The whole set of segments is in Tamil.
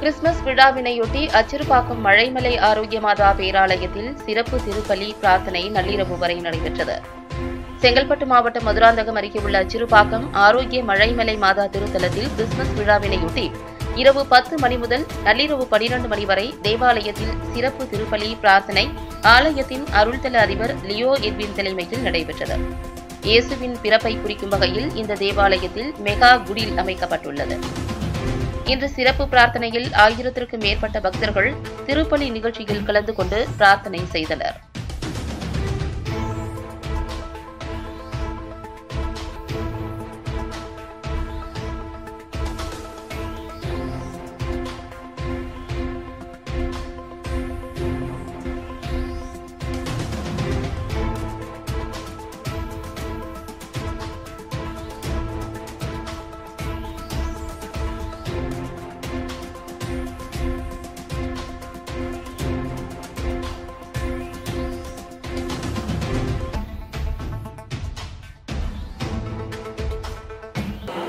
கிறிஸ்துமஸ் விழாவினையொட்டி அச்சிறுபாக்கம் மழைமலை ஆரோக்கிய மாதா பேராலயத்தில் சிறப்பு திருப்பலி பிரார்த்தனை நள்ளிரவு வரை நடைபெற்றது. செங்கல்பட்டு மாவட்டம் மதுராந்தகம் அருகே உள்ள அச்சிறுபாக்கம் ஆரோக்கிய மழைமலை மாதா திருத்தலத்தில் கிறிஸ்துமஸ் விழாவினையொட்டி இரவு பத்து மணி முதல் நள்ளிரவு பனிரெண்டு மணி வரை தேவாலயத்தில் சிறப்பு திருப்பலி பிரார்த்தனை ஆலயத்தின் அருள்தல அதிபர் லியோ எட்வின் தலைமையில் நடைபெற்றது. இயேசுவின் பிறப்பை குறிக்கும் வகையில் இந்த தேவாலயத்தில் மெகா குடில் அமைக்கப்பட்டுள்ளது. இன்று சிறப்பு பிரார்த்தனையில் ஆயிரத்திற்கும் மேற்பட்ட பக்தர்கள் திருப்பலி நிகழ்ச்சியில் கலந்து கொண்டு பிரார்த்தனை செய்தனர்.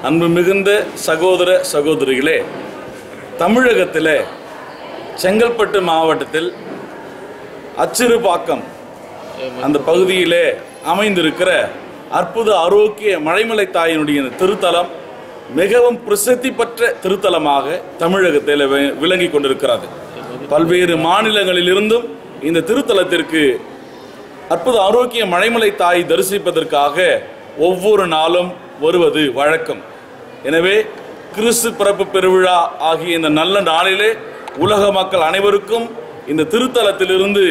அன்பு மிகுந்த சகோதர சகோதரிகளே தமிழகத்தில் செங்கல்பட்டு மாவட்டத்தில் அச்சிறுபாக்கம் அந்த பகுதியிலே அமைந்திருக்கிற அற்புத ஆரோக்கிய மலைமலை தாயினுடைய திருத்தலம் மிகவும் பிரசித்தி பெற்ற திருத்தலமாக தமிழகத்தில் வி- கொண்டிருக்கிறது. பல்வேறு மாநிலங்களிலிருந்தும் இந்த திருத்தலத்திற்கு அற்புத ஆரோக்கிய மழைமலை தாய் தரிசிப்பதற்காக ஒவ்வொரு நாளும் வருவது வழக்கம். எனவே கிறிஸ்து பிறப்பு பெருவிழா ஆகிய இந்த நல்ல நாளிலே உலக மக்கள் அனைவருக்கும் இந்த திருத்தலத்திலிருந்து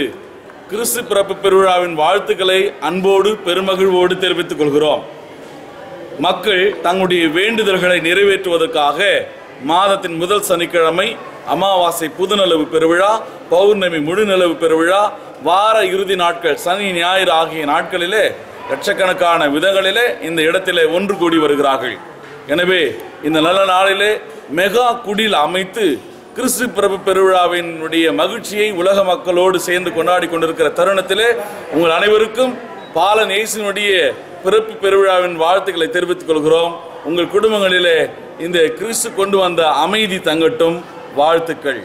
கிறிஸ்து பிறப்பு பெருவிழாவின் வாழ்த்துக்களை அன்போடு பெருமகிழ்வோடு தெரிவித்துக் கொள்கிறோம். மக்கள் தங்களுடைய வேண்டுதல்களை நிறைவேற்றுவதற்காக மாதத்தின் முதல் சனிக்கிழமை அமாவாசை புதுநிலவு பெருவிழா பௌர்ணமி முழுநிலவு பெருவிழா வார இறுதி நாட்கள் சனி ஞாயிறு ஆகிய நாட்களிலே லட்சக்கணக்கான விதங்களிலே இந்த இடத்திலே ஒன்று கூடி வருகிறார்கள். எனவே இந்த நல்ல நாளிலே மெகா குடில் அமைத்து கிறிஸ்து பிறப்பு பெருவிழாவினுடைய மகிழ்ச்சியை உலக மக்களோடு சேர்ந்து கொண்டாடி கொண்டிருக்கிற தருணத்திலே உங்கள் அனைவருக்கும் பாலன் இயேசுனுடைய பிறப்பு பெருவிழாவின் வாழ்த்துக்களை தெரிவித்துக் கொள்கிறோம். உங்கள் குடும்பங்களிலே இந்த கிறிஸ்து கொண்டு வந்த அமைதி தங்கட்டும். வாழ்த்துக்கள்.